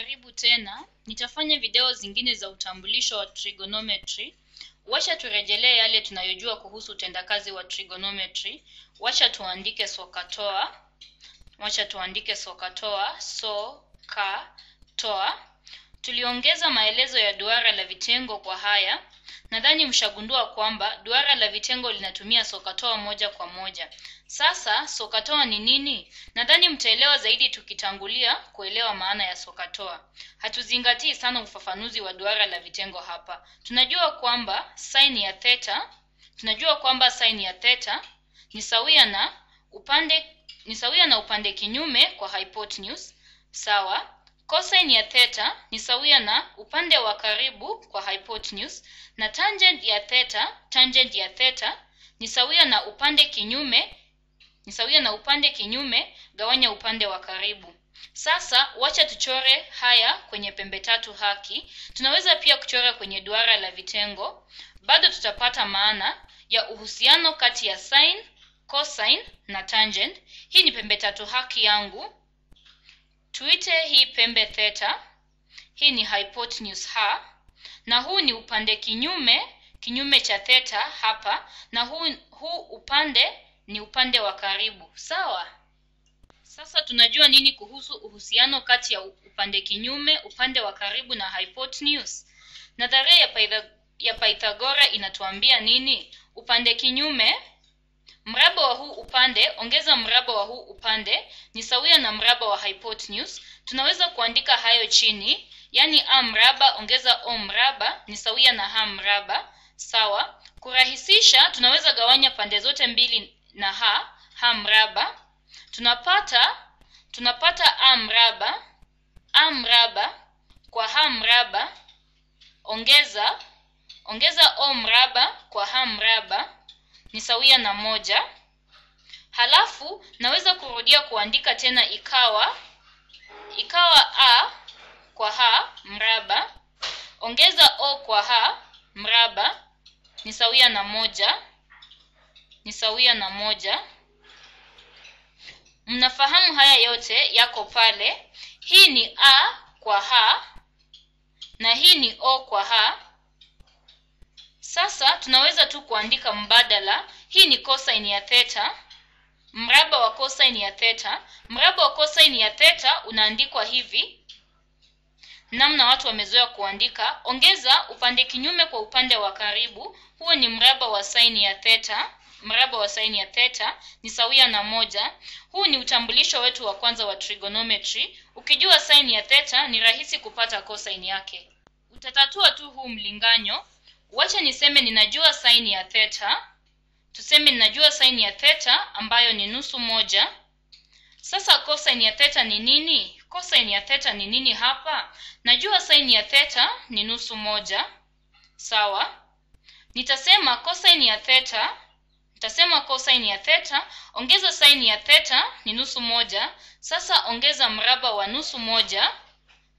Karibu tena. Nitafanya video zingine za utambulisho wa trigonometry. Wacha turejelee yale tunayojua kuhusu utendakazi wa trigonometry. Wacha tuandike sokatoa. Wacha tuandike sokatoa, so ka toa. Tuliongeza maelezo ya duara la vitengo kwa haya. Nadhani mshagundua kwamba duara la vitengo linatumia sokatoa moja kwa moja. Sasa sokatoa ni nini? Nadhani mtaelewa zaidi tukitangulia kuelewa maana ya sokatoa. Hatuzingatii sana ufafanuzi wa duara la vitengo hapa. Tunajua kwamba sin ya theta, tunajua kwamba sin ya theta ni sawia na upande ni sawia na upande kinyume kwa hypotenuse. Sawa? Cosine ya theta ni sawia na upande wa karibu kwa hypotenuse na tangent ya theta, tangent ya theta ni sawia na upande kinyume ni sawia na upande kinyume gawanya upande wa karibu. Sasa wacha tuchore haya kwenye pembe tatu haki. Tunaweza pia kuchora kwenye duara la vitengo. Bado tutapata maana ya uhusiano kati ya sine, cosine na tangent. Hii ni pembe tatu haki yangu. Tuite hii pembe theta. Hii ni hypotenuse ha. Na huu ni upande kinyume, kinyume cha theta hapa na huu, huu upande ni upande wa karibu. Sawa? Sasa tunajua nini kuhusu uhusiano kati ya upande kinyume, upande wa karibu na hypotenuse? Nadharia ya, Pythag ya Pythagora inatuambia nini? Upande kinyume, mraba wa huu upande ongeza mraba wa huu upande ni sawia na mraba wa hypotenuse. Tunaweza kuandika hayo chini, yani a mraba ongeza o mraba ni sawia na h mraba. Sawa? Kurahisisha, tunaweza gawanya pande zote mbili na h, ha mraba. Tunapata tunapata a mraba, a mraba kwa h mraba ongeza ongeza o mraba kwa ha mraba ni sawia na moja. Halafu naweza kurudia kuandika tena ikawa ikawa a kwa ha mraba ongeza o kwa ha mraba ni sawia na moja ni sawia na moja. Mnafahamu haya yote yako pale. Hii ni a kwa ha na hii ni o kwa ha. Sasa tunaweza tu kuandika mbadala. Hii ni cosine ya theta, mraba wa cosine ya theta. Mraba wa cosine ya theta unaandikwa hivi, namna watu wamezoea kuandika. Ongeza upande kinyume kwa upande wa karibu, huo ni mraba wa sine ya theta mraba wa sine ya theta ni sawia na moja. Huu ni utambulisho wetu wa kwanza wa trigonometry. Ukijua sine ya theta ni rahisi kupata cosine yake. Utatatua tu huu mlinganyo. Wacha niseme ninajua saini ya theta. Tuseme ninajua saini ya theta ambayo ni nusu moja. Sasa cosine ya theta ni nini? Cosine ya theta ni nini hapa? Najua saini ya theta ni nusu moja. Sawa? Nitasema cosine ya theta Nitasema cosine ya theta ongeza saini ya theta ni nusu moja. Sasa ongeza mraba wa nusu moja,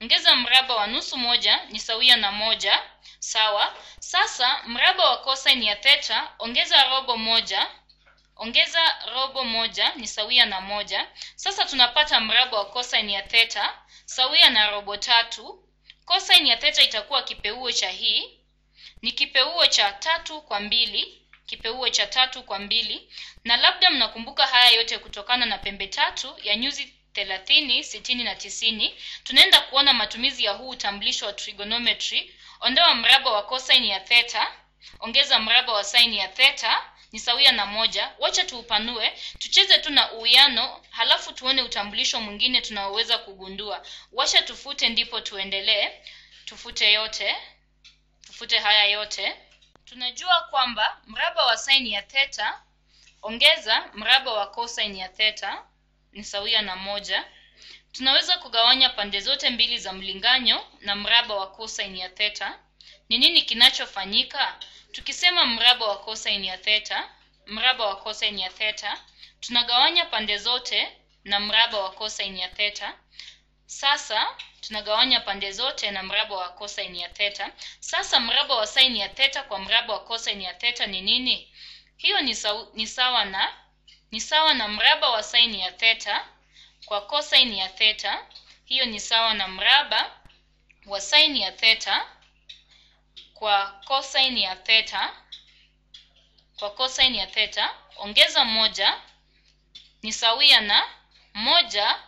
ongeza mraba wa nusu moja ni sawia na moja. Sawa. Sasa mraba wa cosine ya theta ongeza robo moja, ongeza robo moja ni sawia na moja. Sasa tunapata mraba wa cosine ya theta sawia na robo tatu. Cosine ya theta itakuwa kipeuo cha hii, ni kipeuo cha tatu kwa mbili kipeuo cha tatu kwa mbili na labda mnakumbuka haya yote kutokana na pembe tatu ya nyuzi thelathini, sitini na tisini. Tunaenda kuona matumizi ya huu utambulisho wa trigonometry. Ondoa mraba wa cosine ya theta, ongeza mraba wa sine ya theta ni sawia na moja. Wacha tuupanue, tucheze tu na uwiano, halafu tuone utambulisho mwingine tunaoweza kugundua. Wacha tufute ndipo tuendelee. Tufute yote, tufute haya yote. Tunajua kwamba mraba wa sine ya theta ongeza mraba wa cosine ya theta ni sawia na moja. Tunaweza kugawanya pande zote mbili za mlinganyo na mraba wa cosine ya theta. Ni nini kinachofanyika? Tukisema mraba wa cosine ya theta, mraba wa cosine ya theta, tunagawanya pande zote na mraba wa cosine ya theta. Sasa tunagawanya pande zote na mraba wa cosine ya theta. Sasa mraba wa sine ya theta kwa mraba wa cosine ya theta ni nini? Hiyo ni sawa, na ni sawa na mraba wa sine ya theta kwa cosine ya theta. Hiyo ni sawa na mraba wa sin ya theta kwa cosine ya theta kwa cosine ya theta. Ongeza moja ni sawia na moja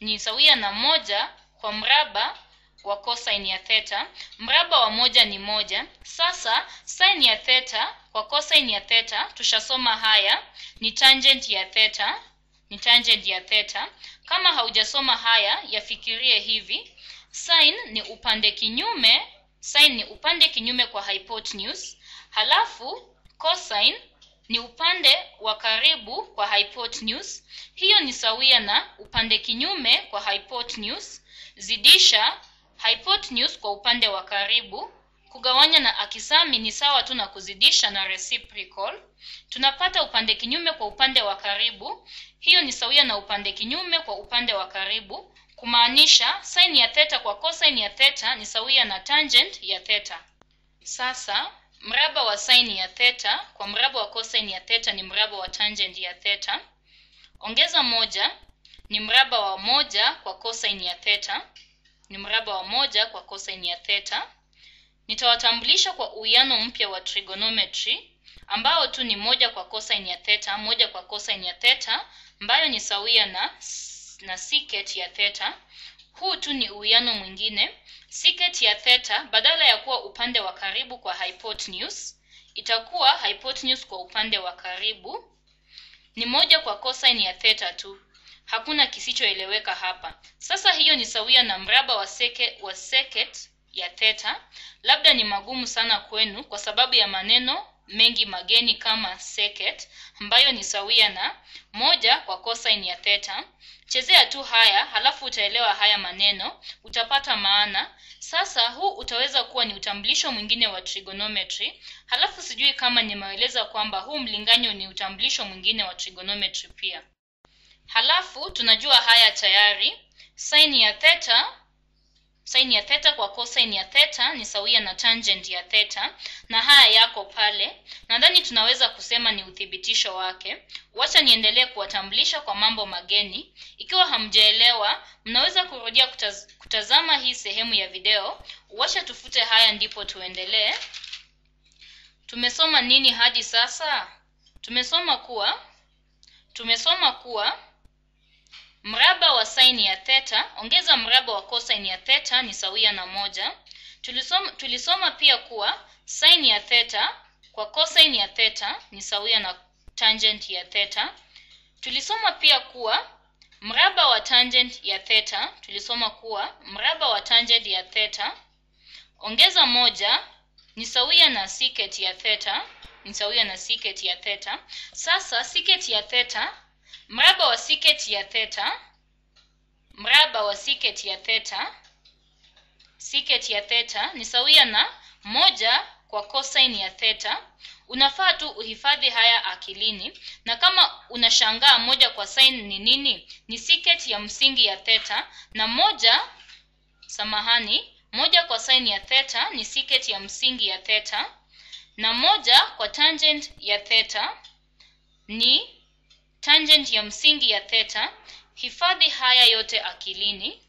ni sawia na moja kwa mraba wa cosine ya theta. Mraba wa moja ni moja. Sasa sine ya theta kwa cosine ya theta tushasoma haya ni tangent ya theta, ni tangent ya theta. Kama haujasoma haya yafikirie hivi. Sin ni upande kinyume, sin ni upande kinyume kwa hypotenuse. Halafu cosine ni upande wa karibu kwa hypotenuse. Hiyo ni sawia na upande kinyume kwa hypotenuse zidisha hypotenuse kwa upande wa karibu. Kugawanya na akisami ni sawa tu na kuzidisha na reciprocal. Tunapata upande kinyume kwa upande wa karibu. Hiyo ni sawia na upande kinyume kwa upande wa karibu, kumaanisha sin ya theta kwa cosine ya theta ni sawia na tangent ya theta. Sasa mraba wa sin ya theta kwa mraba wa cosine ya theta ni mraba wa tangent ya theta. Ongeza moja ni mraba wa moja kwa cosine ya theta, ni mraba wa moja kwa cosine ya theta. Nitawatambulisha kwa uwiano mpya wa trigonometry ambao tu ni moja kwa cosine ya theta, moja kwa cosine ya theta ambayo ni sawia na na secant ya theta. Huu tu ni uwiano mwingine. Secant ya theta badala ya kuwa upande wa karibu kwa hypotenuse itakuwa hypotenuse kwa upande wa karibu. Ni moja kwa cosine ya theta tu. Hakuna kisichoeleweka hapa. Sasa hiyo ni sawia na mraba wa seke, wa secant ya theta. Labda ni magumu sana kwenu kwa sababu ya maneno mengi mageni kama secant ambayo ni sawia na moja kwa cosine ya theta. Chezea tu haya halafu utaelewa haya maneno, utapata maana. Sasa huu utaweza kuwa ni utambulisho mwingine wa trigonometry. Halafu sijui kama nimeeleza kwamba huu mlinganyo ni utambulisho mwingine wa trigonometry pia. Halafu tunajua haya tayari. Sin ya theta sin ya theta kwa cosine ya theta ni sawia na tangent ya theta, na haya yako pale. Nadhani tunaweza kusema ni uthibitisho wake. Wacha niendelee kuwatambulisha kwa mambo mageni. Ikiwa hamjaelewa, mnaweza kurudia kutaz kutazama hii sehemu ya video. Wacha tufute haya ndipo tuendelee. Tumesoma nini hadi sasa? Tumesoma kuwa tumesoma kuwa mraba wa sin ya theta ongeza mraba wa cosine ya theta ni sawia na moja. Tulisoma, tulisoma pia kuwa sin ya theta kwa cosine ya theta ni sawia na tangent ya theta. Tulisoma pia kuwa mraba wa tangent ya theta, tulisoma kuwa mraba wa tangent ya theta ongeza moja ni sawia na secant ya theta, ni sawia na secant ya theta. Sasa secant ya theta mraba wa secant ya theta. Mraba wa secant ya theta. Secant ya theta ni sawia na moja kwa cosine ya theta. Unafaa tu uhifadhi haya akilini, na kama unashangaa moja kwa sin ni nini, ni secant ya msingi ya theta, na moja samahani, moja kwa sin ya theta ni secant ya msingi ya theta, na moja kwa tangent ya theta ni tangent ya msingi ya theta. Hifadhi haya yote akilini.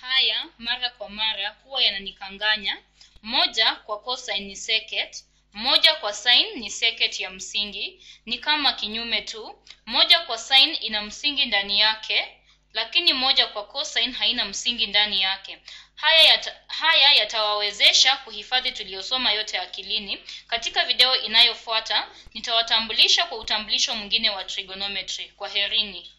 Haya mara kwa mara huwa yananikanganya. Moja kwa cosine ni secant, moja kwa sine ni secant ya msingi. Ni kama kinyume tu, moja kwa sine ina msingi ndani yake, lakini moja kwa cosine haina msingi ndani yake. Haya yata, haya yatawawezesha kuhifadhi tuliyosoma yote akilini. Katika video inayofuata nitawatambulisha kwa utambulisho mwingine wa trigonometry. Kwaherini.